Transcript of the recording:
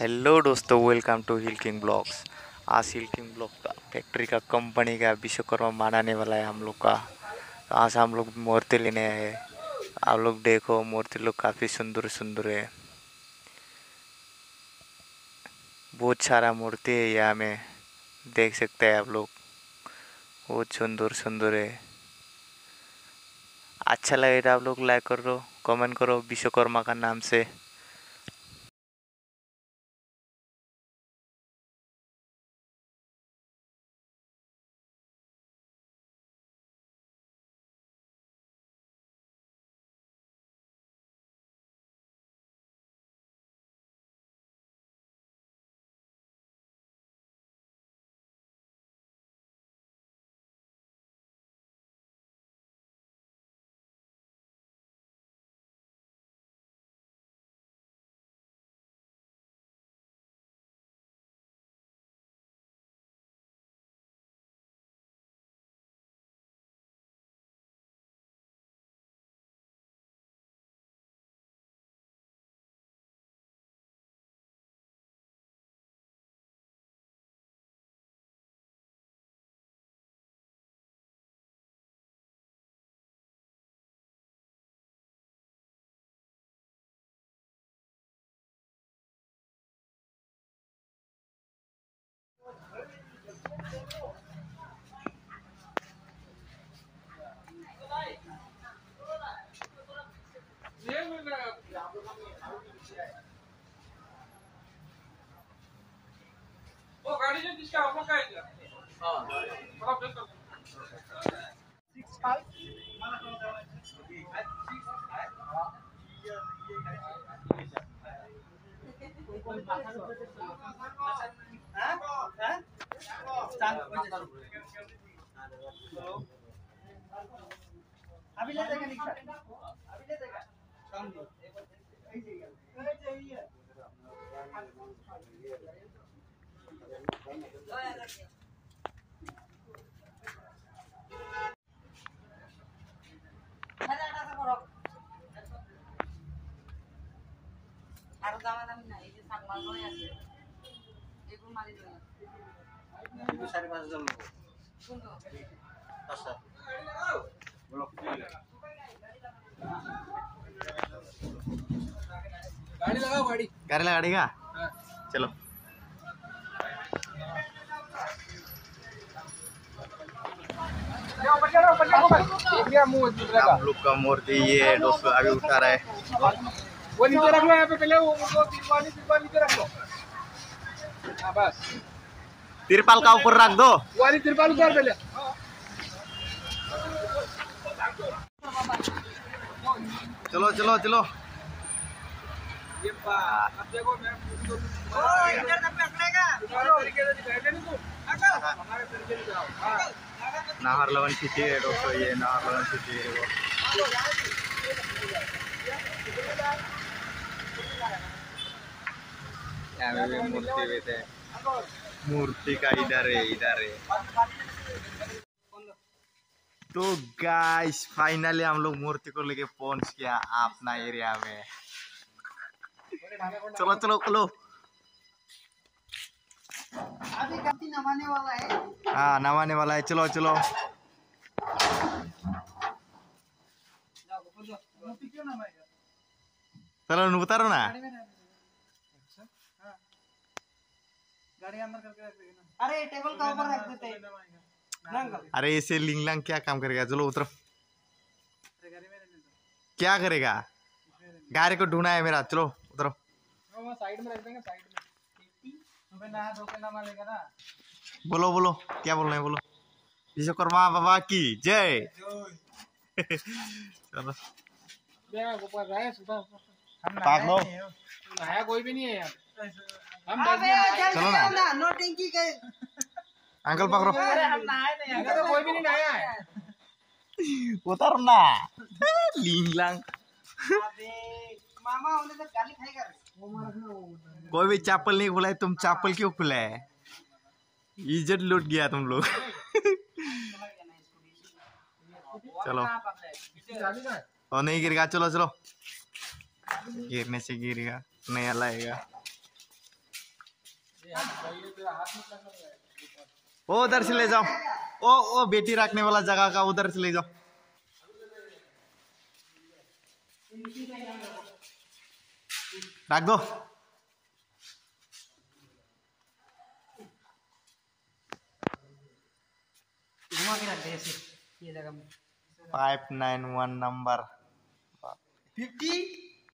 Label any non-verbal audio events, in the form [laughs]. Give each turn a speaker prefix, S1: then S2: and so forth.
S1: Hello दोस्तों welcome to hill king blogs आज hill king blog का फैक्ट्री का कंपनी का विश्वकर्मा मनाने वाला है हम लोग का। आज हम लोग मूर्ति लेने आए हैं। आप लोग देखो, मूर्ति लोग काफ़ी सुंदर सुंदर है। बहुत सारा मूर्ति है यहाँ में। देख सकते हैं आप लोग। बहुत सुंदर सुंदर है। अच्छा लगे तो आप लोग लाइक करो कमेंट करो विश्वकर्मा का नाम से।
S2: अभी ले देगा निकल अभी ले देगा
S3: আরো দামাদামি নাই এই যে সাগমাল হয়ে আছে এগুলো মারি দেবে
S2: साढ़े पाँच हजार लोग
S3: কোনটো
S2: अच्छा बोलो
S4: गाडी लगाओ गाडी
S1: गाड़ी लगा देगा
S4: हां
S1: चलो
S4: ये ऊपर चलो ऊपर चलो ऊपर ये मुंह दूसरा का
S1: हम लोग का मूर्ति ये है दोस्तों अभी उठा रहा है
S4: वो नीचे रख लो यहाँ पे पहले वो उनको तिरपाल तिरपाल नीचे रख लो। हाँ बस।
S1: तिरपाल का ऊपर रख दो।
S4: वाली तिरपाल उतार पहले।
S1: चलो चलो चलो।
S4: ये अब देखो मैं
S2: ओ इधर तक पकड़ेगा।
S4: तरीके से दिखाएगा नहीं तू? हमारे तरीके से जाओ हाँ।
S1: नाहरलगुन सिटी है दोस्तों ये नाहरलगुन सिटी है वो। यहाँ पे मूर्ति भी थे। मूर्ति का इधर है इधर है। तो गाइस फाइनली हम लोग मूर्ति को लेके पहुँच गया अपना एरिया में। चलो चलो चलो।
S2: अभी नमाने वाला है
S1: हाँ नवाने वाला है। चलो चलो।
S2: मूर्ति क्यों नमाएगा?
S1: ना।
S2: हाँ। करके रख देगा ना। अरे टेबल का ऊपर रख देते
S1: अरे ऐसे लिंगलांग क्या काम करेगा? चलो उतरो। क्या करेगा? गाड़ी को ढूंढना है मेरा। चलो उतरो।
S4: साइड में रख देंगे साइड में।
S2: के नमा ना।
S1: बोलो बोलो। क्या बोल रहे हैं बोलो। विश्वकर्मा बाबा की। जय। [laughs] चलो। पाक
S4: नहाया कोई भी नहीं है यहाँ हम
S2: अबे
S1: चलो ना।
S2: ना। टैंकी के
S1: अंकल पकड़ो।
S2: अरे हम नहाए नहीं
S4: दिन तो कोई भी नहीं नहाया है।
S1: उतारो ना। लिंगलांग
S2: मामा उन्हें तो गाली खाएगा।
S1: कोई भी चप्पल नहीं खुला है तुम चप्पल क्यों खुला है? इज़्ज़त लूट गया तुम लोग। चलो? और नहीं गिर गया चलो चलो। गिरने से गिरेगा नया लाएगा। वो उधर से ले जाओ। ओ ओ बेटी रखने वाला जगह का उधर से ले जाओ। रख दो।
S2: ये में।
S1: Five nine one number.
S2: Fifty?